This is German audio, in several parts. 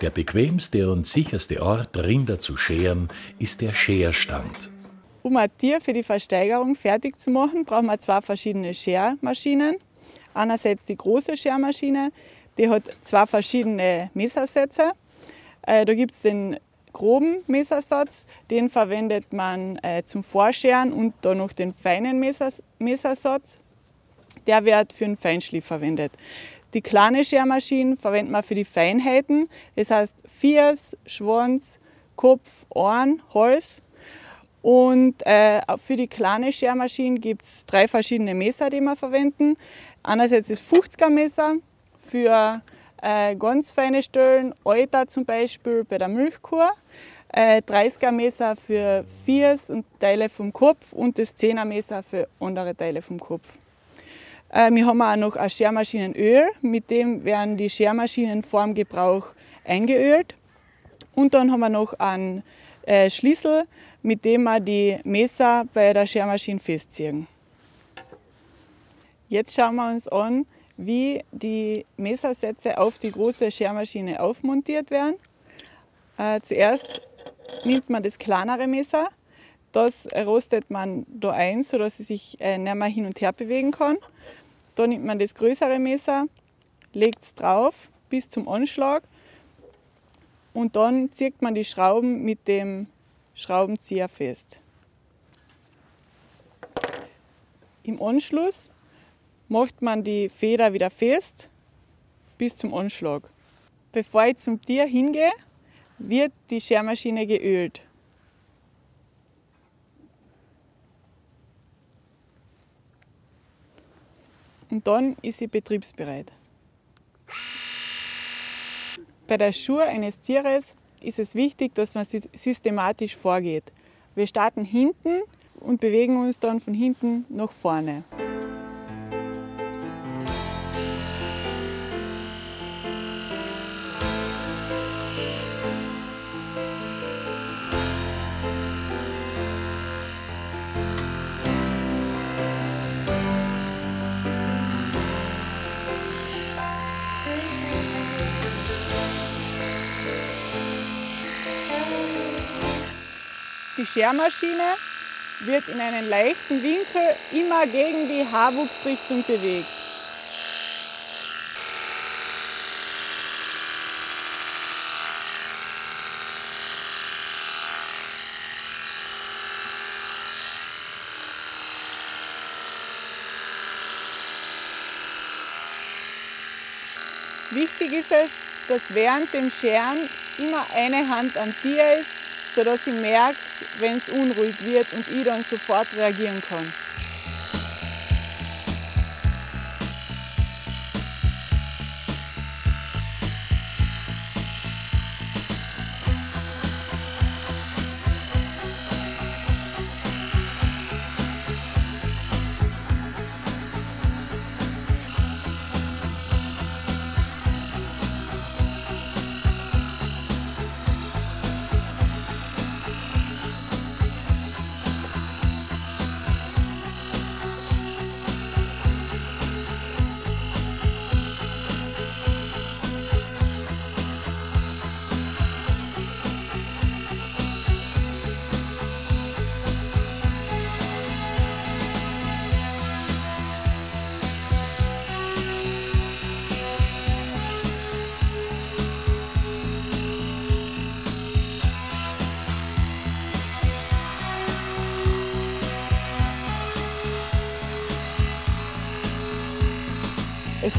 Der bequemste und sicherste Ort, Rinder zu scheren, ist der Scherstand. Um ein Tier für die Versteigerung fertig zu machen, brauchen wir zwei verschiedene Schermaschinen. Einerseits die große Schermaschine, die hat zwei verschiedene Messersätze. Äh, da gibt es den groben Messersatz, den verwendet man äh, zum Vorscheren und dann noch den feinen Messers Messersatz. Der wird für den Feinschliff verwendet. Die kleine Schermaschine verwendet man für die Feinheiten, das heißt Fiers, Schwanz, Kopf, Ohren, Hals. Und äh, für die kleine Schermaschine gibt es drei verschiedene Messer, die wir verwenden. Einerseits das 50er Messer für äh, ganz feine Stellen, Euter zum Beispiel bei der Milchkur. Äh, 30er Messer für Fiers und Teile vom Kopf und das 10er Messer für andere Teile vom Kopf. Äh, wir haben auch noch ein Schermaschinenöl, mit dem werden die Schermaschinen vor dem Gebrauch eingeölt. Und dann haben wir noch einen äh, Schlüssel, mit dem wir die Messer bei der Schermaschine festziehen. Jetzt schauen wir uns an, wie die Messersätze auf die große Schermaschine aufmontiert werden. Äh, zuerst nimmt man das kleinere Messer, das rostet man da ein, sodass es sich äh, nicht mehr hin und her bewegen kann. Dann nimmt man das größere Messer, legt es drauf bis zum Anschlag und dann zieht man die Schrauben mit dem Schraubenzieher fest. Im Anschluss macht man die Feder wieder fest bis zum Anschlag. Bevor ich zum Tier hingehe, wird die Schermaschine geölt. Und dann ist sie betriebsbereit. Bei der Schur eines Tieres ist es wichtig, dass man systematisch vorgeht. Wir starten hinten und bewegen uns dann von hinten nach vorne. Die Schermaschine wird in einen leichten Winkel immer gegen die Haarwuchsrichtung bewegt. Wichtig ist es, dass während dem Scheren immer eine Hand am Tier ist sodass ich merke, wenn es unruhig wird und ich dann sofort reagieren kann.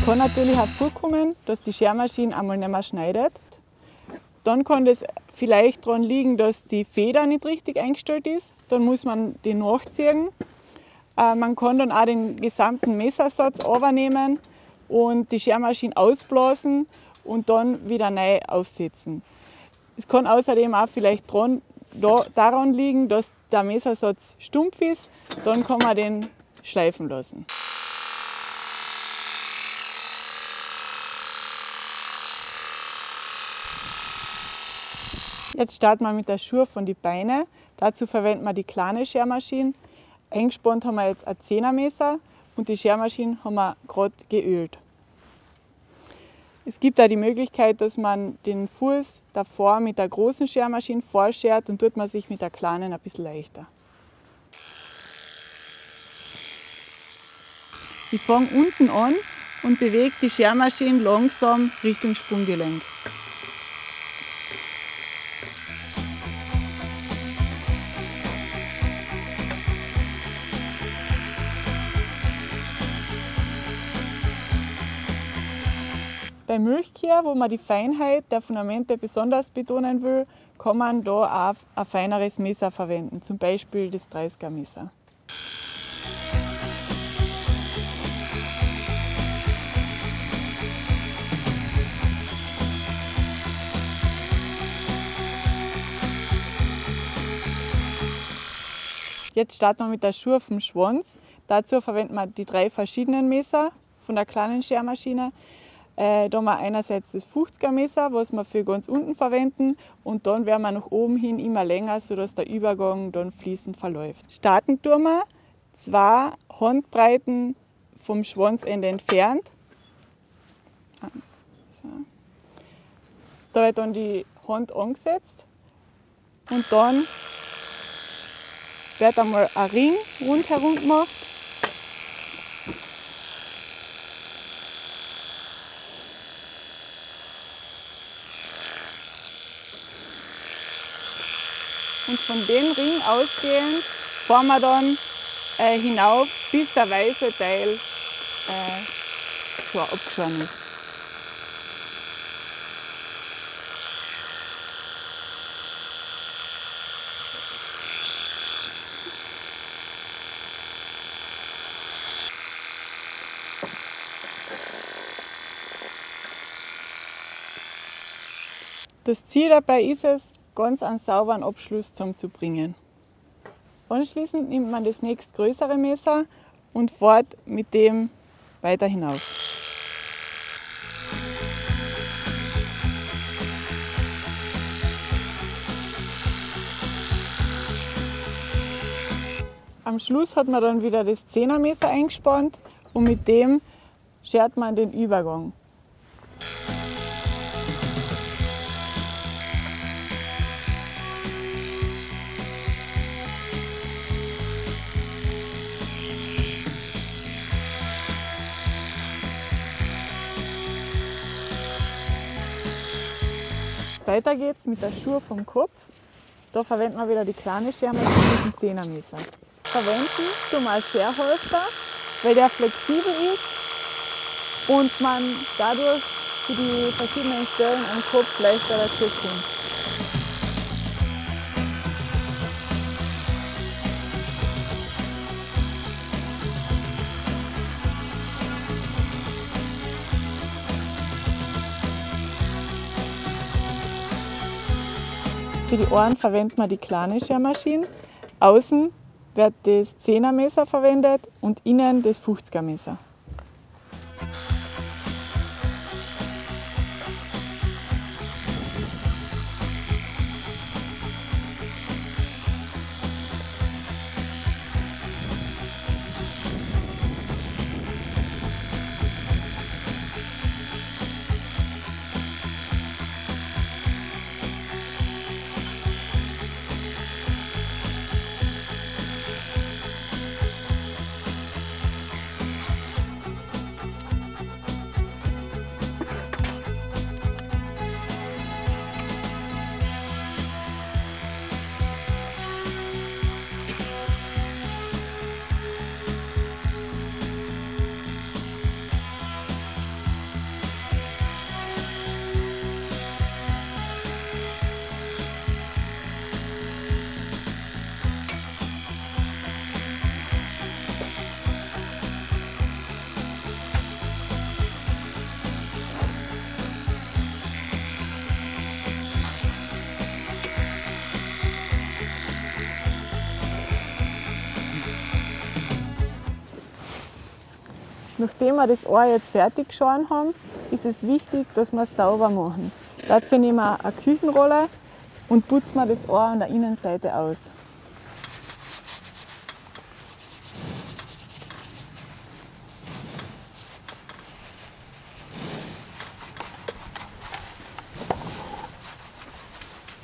Kann natürlich auch vorkommen, dass die Schermaschine einmal nicht mehr schneidet. Dann kann das vielleicht daran liegen, dass die Feder nicht richtig eingestellt ist. Dann muss man die nachziehen. Äh, man kann dann auch den gesamten Messersatz übernehmen und die Schermaschine ausblasen und dann wieder neu aufsetzen. Es kann außerdem auch vielleicht daran liegen, dass der Messersatz stumpf ist. Dann kann man den schleifen lassen. Jetzt starten wir mit der Schure von die Beine. Dazu verwenden wir die kleine Schermaschine. Eingespannt haben wir jetzt ein 10er Messer und die Schermaschine haben wir gerade geölt. Es gibt da die Möglichkeit, dass man den Fuß davor mit der großen Schermaschine vorschert und tut man sich mit der kleinen ein bisschen leichter. Ich fange unten an und bewege die Schermaschine langsam Richtung Sprunggelenk. Bei Milchkühe, wo man die Feinheit der Fundamente besonders betonen will, kann man da auch ein feineres Messer verwenden, zum Beispiel das 30er Messer. Jetzt starten wir mit der vom Schwanz. Dazu verwenden wir die drei verschiedenen Messer von der kleinen Schermaschine. Äh, da haben wir einerseits das 50er Messer, was wir für ganz unten verwenden und dann werden wir nach oben hin immer länger, sodass der Übergang dann fließend verläuft. Starten tun wir zwei Handbreiten vom Schwanzende entfernt. Eins, zwei. Da wird dann die Hand angesetzt und dann wird einmal ein Ring rundherum gemacht und von dem Ring ausgehend fahren wir dann äh, hinauf, bis der weiße Teil äh, schon abgeschoren ist. Das Ziel dabei ist es, ganz einen sauberen Abschluss zu bringen. Anschließend nimmt man das nächstgrößere Messer und fährt mit dem weiter hinauf. Am Schluss hat man dann wieder das Zehnermesser eingespannt und mit dem schert man den Übergang. Weiter geht's mit der Schuhe vom Kopf. Da verwenden wir wieder die kleine Schermaschine mit dem Zehnermesser. Verwenden zum als Scherholster, weil der flexibel ist und man dadurch für die verschiedenen Stellen am Kopf leichter dazu kommt. Für die Ohren verwendet man die kleine Schermaschine. Außen wird das 10er Messer verwendet und innen das 50er Messer. nachdem wir das Ohr jetzt fertig geschoren haben, ist es wichtig, dass wir es sauber machen. Dazu nehmen wir eine Küchenrolle und putzen wir das Ohr an der Innenseite aus.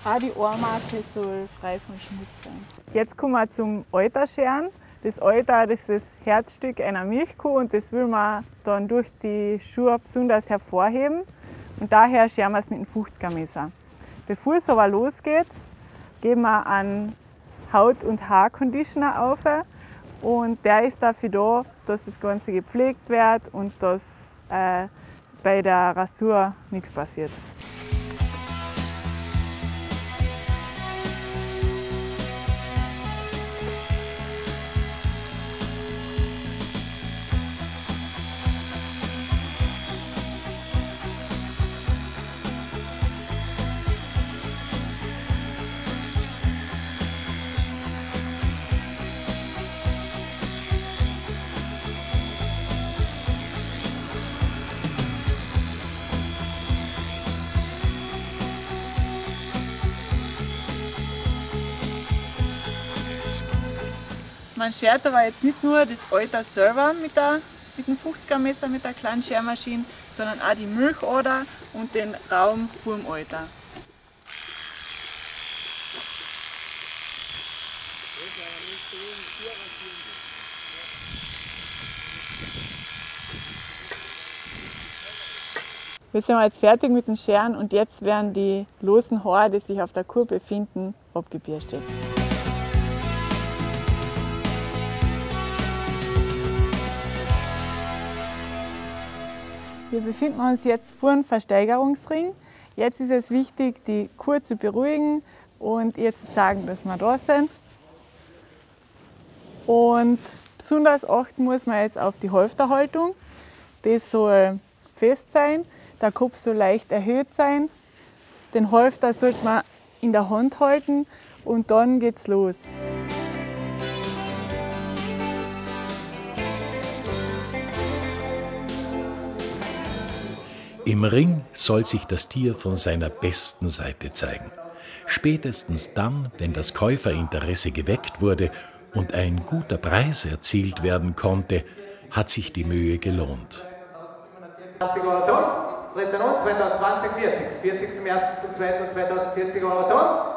Auch die Ohrmarke soll frei von Schmutz sein. Jetzt kommen wir zum Euterscheren. Das Euter das ist das Herzstück einer Milchkuh und das will man dann durch die Schuhe besonders hervorheben. Und daher scheren wir es mit dem 50er Messer. Bevor es aber losgeht, geben wir einen Haut- und Haarconditioner auf. Und der ist dafür da, dass das Ganze gepflegt wird und dass äh, bei der Rasur nichts passiert. Man schert aber jetzt nicht nur das Alter selber mit, der, mit dem 50er Messer, mit der kleinen Schermaschine, sondern auch die Milchader und den Raum vorm Alter. Wir sind jetzt fertig mit den Scheren und jetzt werden die losen Haare, die sich auf der Kur befinden, abgebürstet. Wir befinden uns jetzt vor dem Versteigerungsring. Jetzt ist es wichtig, die Kur zu beruhigen und ihr zu sagen, dass wir da sind. Und besonders achten muss man jetzt auf die Halfterhaltung. Das soll fest sein, der Kopf soll leicht erhöht sein. Den Halfter sollte man in der Hand halten und dann geht's los. Im Ring soll sich das Tier von seiner besten Seite zeigen. Spätestens dann, wenn das Käuferinteresse geweckt wurde und ein guter Preis erzielt werden konnte, hat sich die Mühe gelohnt. 20 Euro Ton, dritter Not, 2020 40. 40 zum ersten, zum zweiten und 2040 Euro.